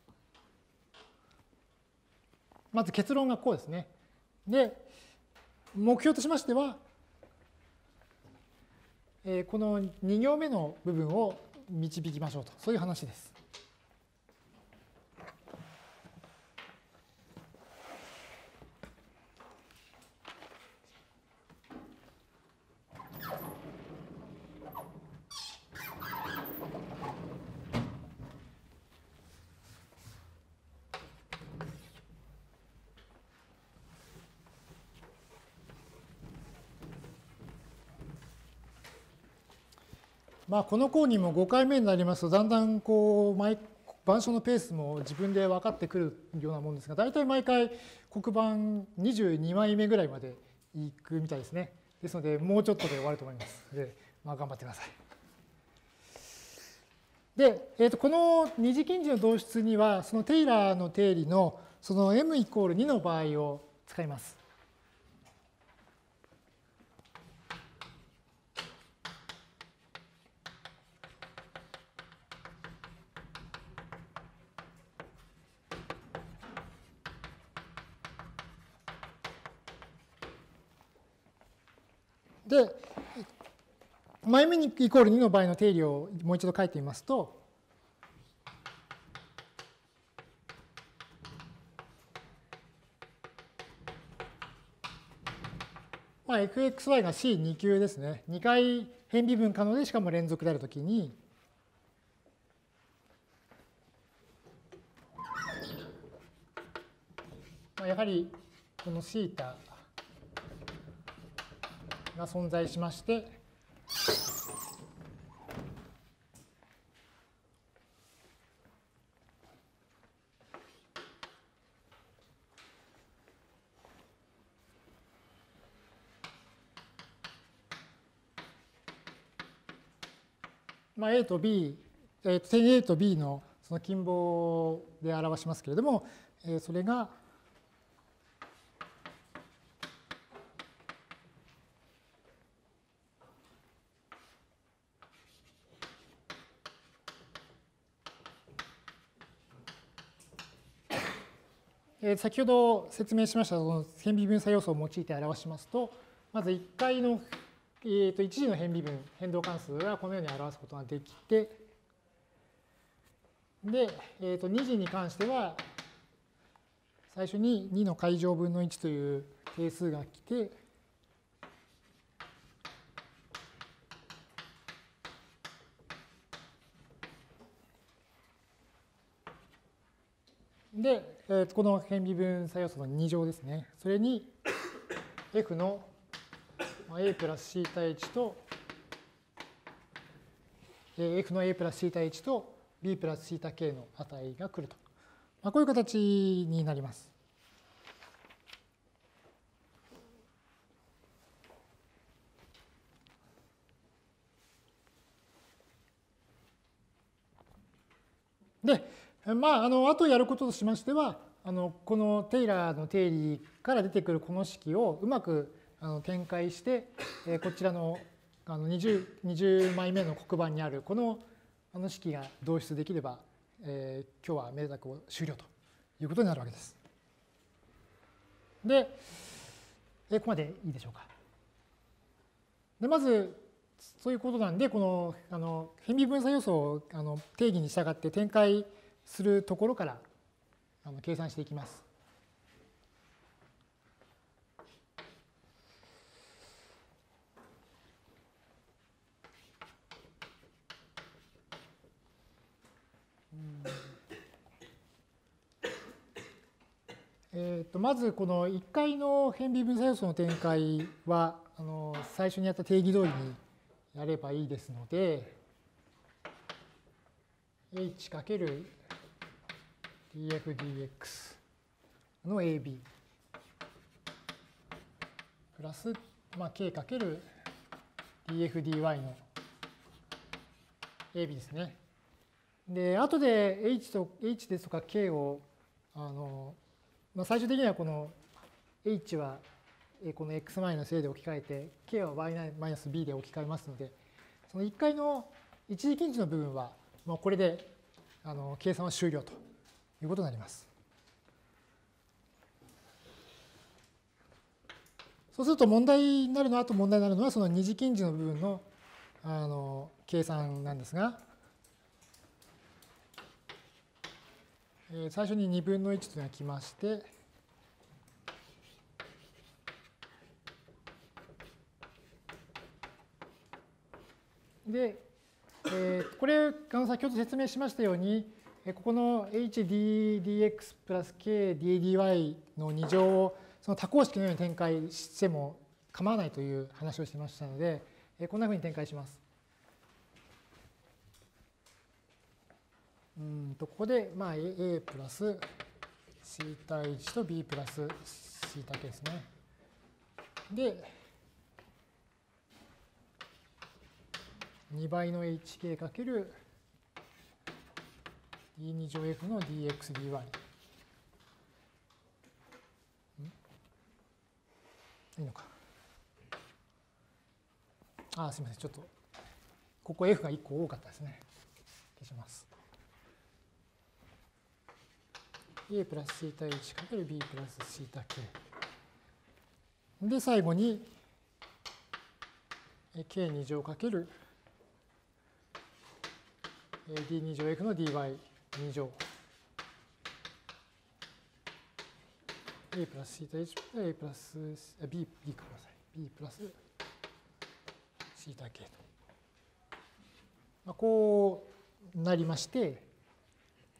まず結論がこうですね。で、目標としましては、えこの2行目の部分を導きましょうと、そういう話です。まあ、この講義も5回目になりますと、だんだんこう毎板書のペースも自分で分かってくるようなもんですが、大体毎回黒板22枚目ぐらいまでいくみたいですね。ですので、もうちょっとで終わると思います。で、まあ、頑張ってください。で、えー、とこの二次近似の導出には、そのテイラーの定理のその m イコール2の場合を使います。前目にイコール2の場合の定理をもう一度書いてみますと、まあ、fxy が C2 級ですね。2回変微分可能でしかも連続であるときに、やはりこの θ が存在しまして、まあ、A と B、えー、点 A と B のその近傍で表しますけれども、えー、それが先ほど説明しましたその変微分差要素を用いて表しますと、まず1回の、えー、と一時の変微分、変動関数はこのように表すことができて、で、えー、と2次に関しては、最初に2の階乗分の1という定数が来て、で、えこの変微分差要素の2乗ですね。それに f の a プラス θ1 と f の a プラス θ1 と b プラス θk の値が来ると。まあ、こういう形になります。で、まあ、あの、あとやることとしましては、あの、このテイラーの定理から出てくるこの式をうまく あの展開して、えこちらのあの 20, 20枚目の黒板にあるこのあの式が導出できれば、えー、今日はめでたく終了ということになるわけです。で、えここまでいいでしょうか。でまず、そういうことなんで、このあの変微分差要素をあの定義に従って展開するところからあの計算していきます。えー、とまずこの1回の変微分差要素の展開はあの最初にやった定義通りにやればいいですので h かける dfdx の AB プラス、まあ、k かける dfdy の AB ですね。で、後で h と h ですとか k をあの、まあ、最終的にはこの h はこの x マイナス a で置き換えて k は y マイナス b で置き換えますのでその1回の一時近似の部分はもうこれであの計算は終了ということになります。そうすると問題になるのは、あと問題になるのは、その二次近似の部分のあの計算なんですが、え、最初に2分の1というのが来まして、で、えー、これ、あの先ほど説明しましたように、ここの hdx プラス kddy の2乗をその多項式のように展開しても構わないという話をしてましたので、こんなふうに展開します。うんとここで、まあ、a プラス θ1 と b プラス θk ですね。で、2倍の hk かける d2 乗 f の dxdy。いいのか。あ、すみません。ちょっと、ここ F が1個多かったですね。消します。A プラス θ1 かける B プラス θk。で、最後に、k2 乗かける d2 乗 f の dy2 乗。a プラス θh a プラス b, b かください b プラス θk と、まあ、こうなりまして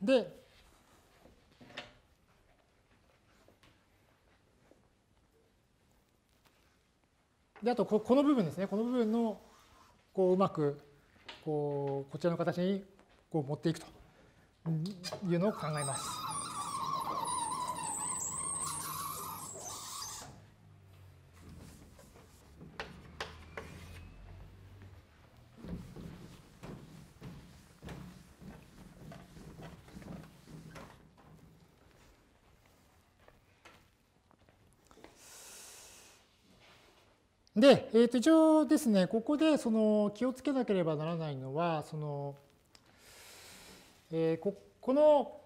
で であとここの部分ですねこの部分のこううまくこうこちらの形にこう持っていくというのを考えます。で、えー、と一応ですね、ここでその気をつけなければならないのは、その、えー、ここの、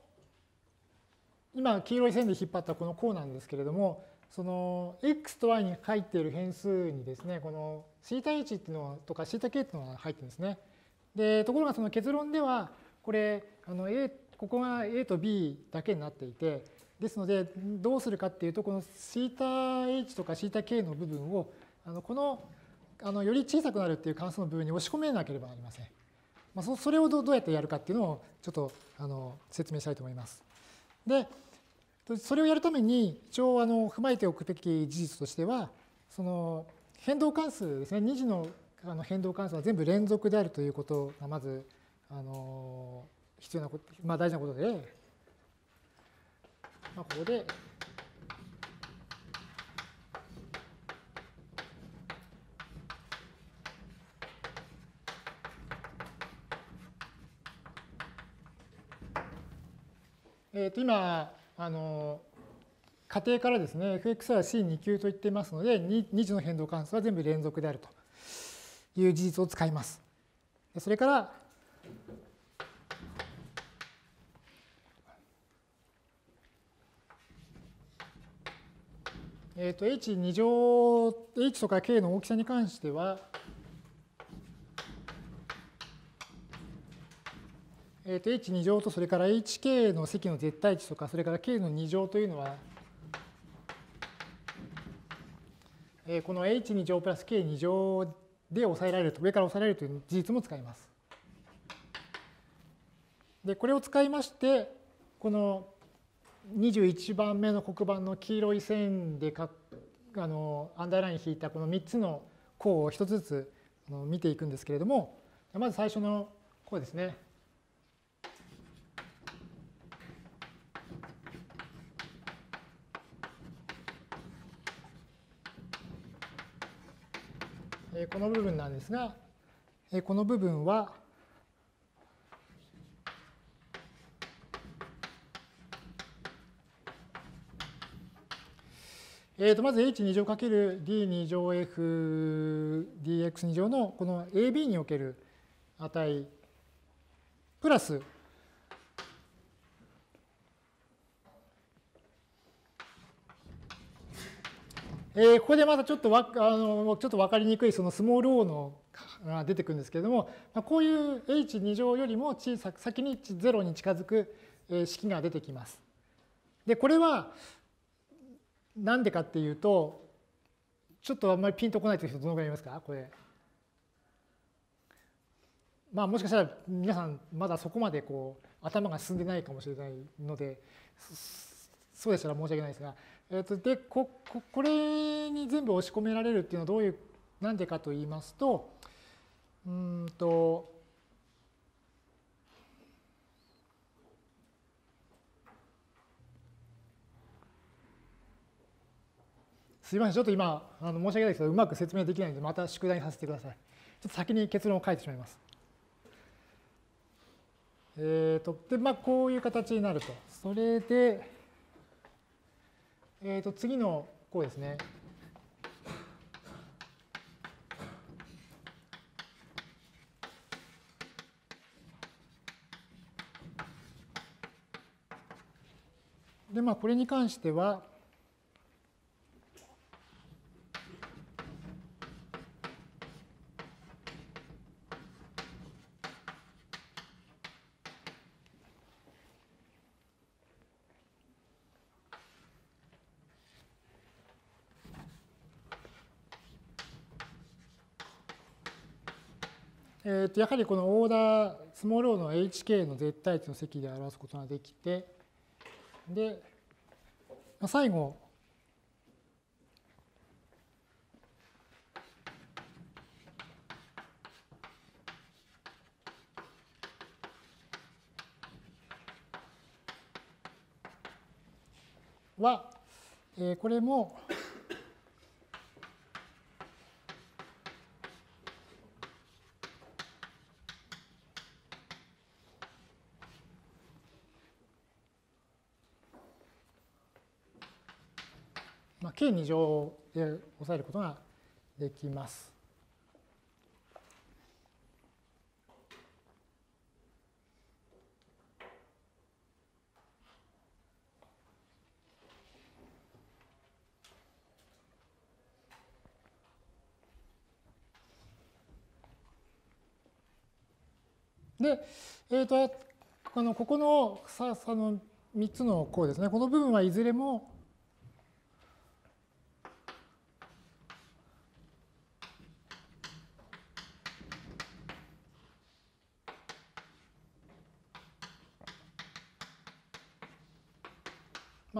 今黄色い線で引っ張ったこの項なんですけれども、その x と y に書いている変数にですね、この θh っていうのはとか θk っていうのが入ってるんですね。で、ところがその結論では、これ、あの A、ここが A と B だけになっていて、ですので、どうするかっていうと、この θh とか θk の部分を あのこのあのより小さくなるっていう関数の部分に押し込めなければなりません。まあ、それをどうやってやるかっていうのをちょっとあの説明したいと思います。で、それをやるために一応あの踏まえておくべき事実としては、その変動関数ですね、2次のあの変動関数は全部連続であるということがまずあの必要なこと、まあ、大事なことで、まあ、ここでえー、と今あの仮定からですね fx は C2 級と言っていますので 2, 2次の変動関数は全部連続であるという事実を使います。それからえー、と h2 乗 h とか k の大きさに関してはえー、と h2 乗とそれから hk の積の絶対値とかそれから k の2乗というのは、えー、この h2 乗プラス k2 乗で抑えられると上から抑えられるという事実も使います。でこれを使いましてこの21番目の黒板の黄色い線でかあのアンダーライン引いたこの3つの項を1つずつ見ていくんですけれどもまず最初の項ですね。この部分なんですが、この部分は、えー、とまず h2 乗 ×d2 乗 f dx2 乗のこの ab における値プラスえー、ここでまたちょっとわあのちょっと分かりにくいそのスモール o のが出てくるんですけれども、まあ、こういう h2 乗よりも小さく先に0に近づく式が出てきます。でこれはなんでかっていうと、ちょっとあんまりピンとこないという人どのぐらいいますか？これ。まあもしかしたら皆さんまだそこまでこう頭が進んでないかもしれないので、そうでしたら申し訳ないですが、えー、とでこここれに全部押し込められるっていうのはどういう、なんでかと言いますと、うんと、すみません、ちょっと今、あの申し訳ないですけど、うまく説明できないので、また宿題にさせてください。ちょっと先に結論を書いてしまいます。えーと、で、まあ、こういう形になると。それで、えーと、次の項ですね。で、まあ、これに関しては、とやはりこのオーダースモール o の hk の絶対値の積で表すことができてで最後は、えー、これも k2 乗で抑えることができます。で、えーと、このここのさあの3つの項ですね、この部分はいずれも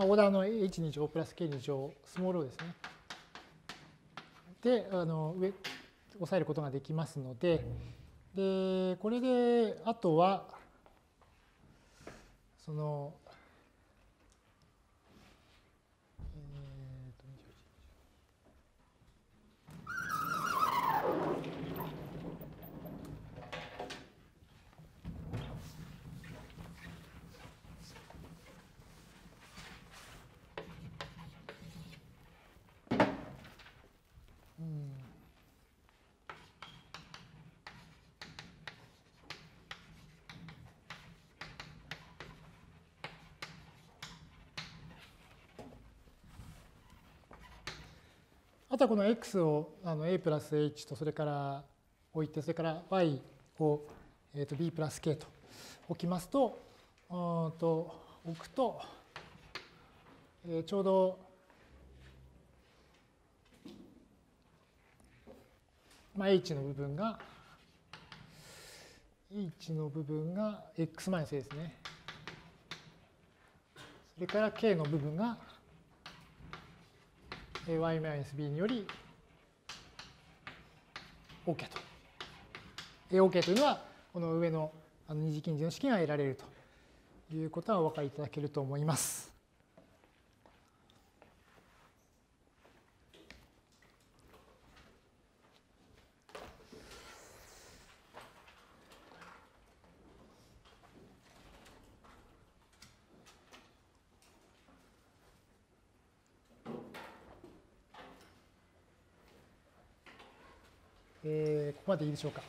オーダーの h2 乗プラス k2 乗スモール o ですね。で、あの上抑えることができますので、で、これで、あとは、その、あとはこの x をあの a プラス h とそれから置いて、それから y を、えー、と b プラス k と置きますと、と置くと、えー、ちょうど、まあ、h の部分が h の部分が x マイナス a ですね。それから k の部分が y-b により OK と。OK というのは、この上の二次近似の式が得られるということはお分かりいただけると思います。えー、ここまでいいでしょうか？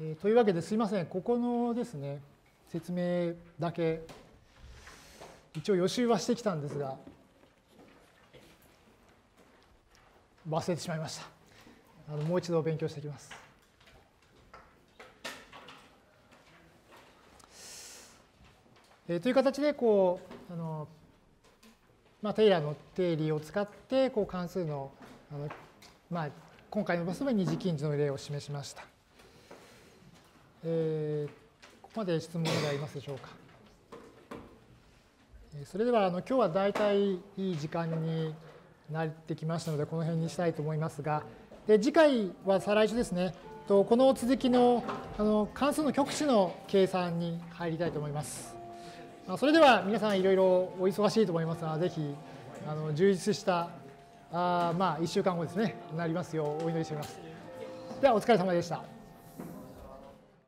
えー、というわけですいません、ここのですね、説明だけ、一応予習はしてきたんですが、忘れてしまいました。あのもう一度勉強してきます。えー、という形でこうあの、まあ、テイラーの定理を使ってこう関数のあの、まあ、今回の場所で二次近似の例を示しました。えー、ここまで質問がありますでしょうか。それではあの今日は大体いい時間になってきましたのでこの辺にしたいと思いますがで次回は再来週ですねとこの続きのあの関数の極値の計算に入りたいと思います。それでは皆さんいろいろお忙しいと思いますがぜひあの充実したあまあ1週間後ですねなりますようお祈りしております。ではお疲れ様でした。